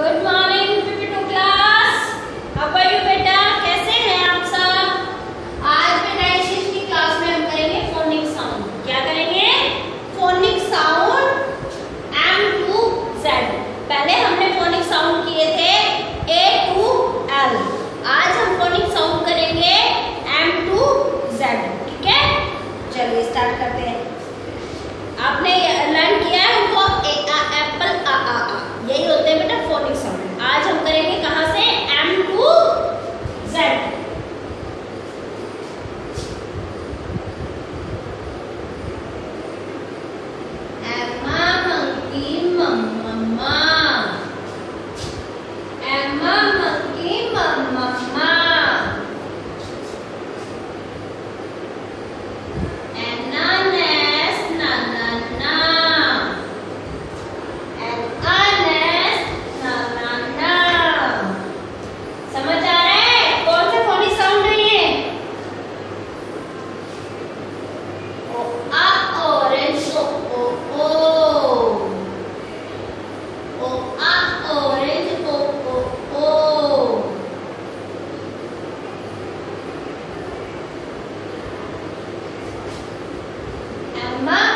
Good morning. más.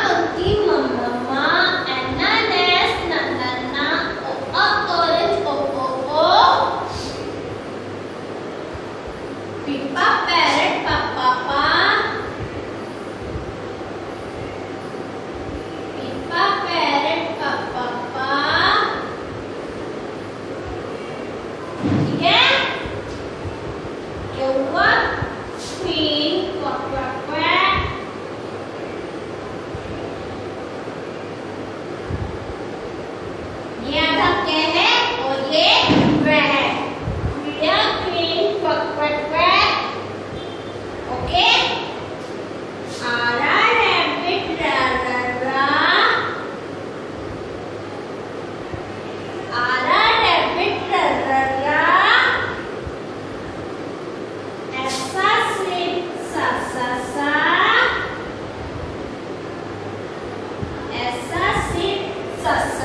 Jesus.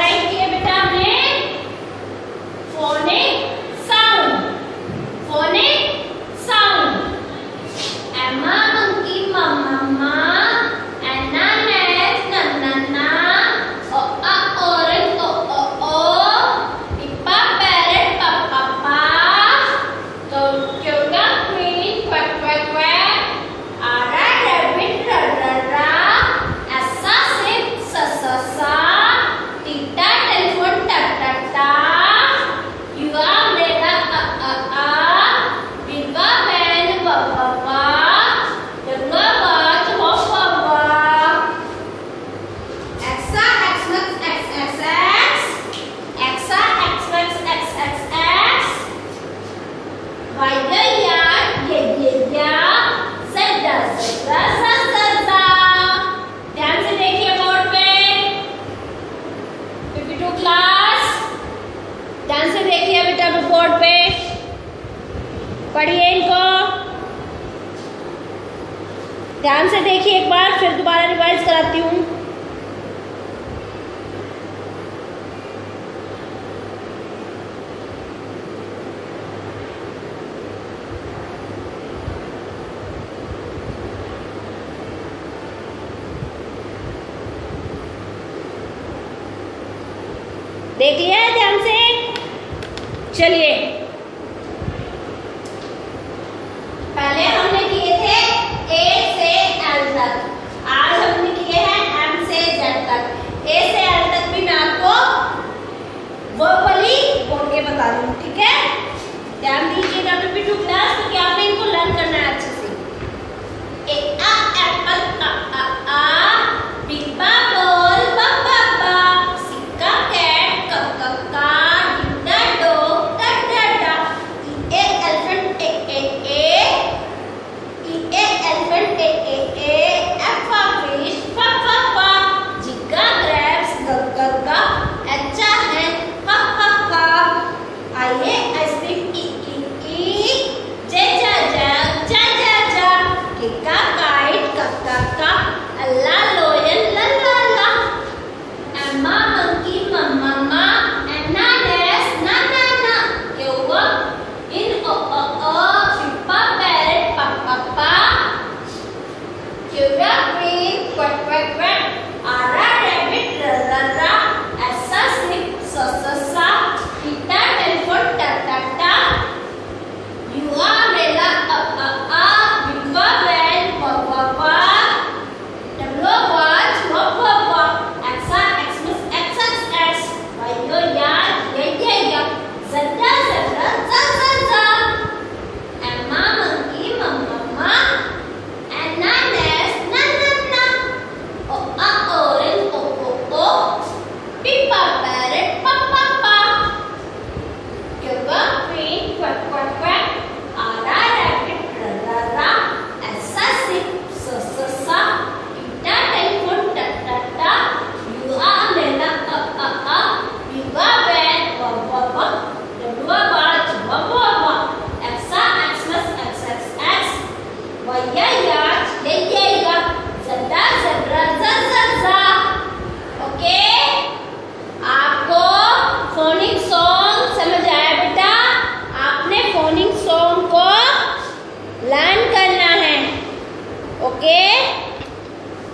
देखिए एक बार फिर दोबारा रिवाइज कराती हूँ। देख लिया ध्यान से? चलिए।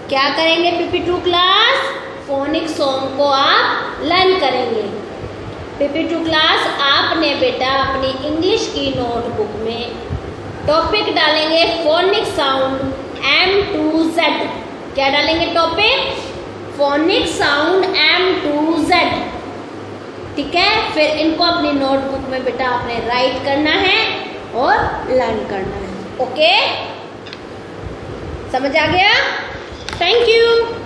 क्या करेंगे PP two class? Phonic song को आप लर्न करेंगे। पीपी टू क्लास, आपने बेटा अपनी इंग्लिश की नोटबुक में टॉपिक डालेंगे phonic sound M to Z क्या डालेंगे topic phonic sound M to Z ठीक है? फिर इनको अपनी नोटबुक में बेटा आपने राइट करना है और लर्न करना है। ओके समझ आ गया? Thank you.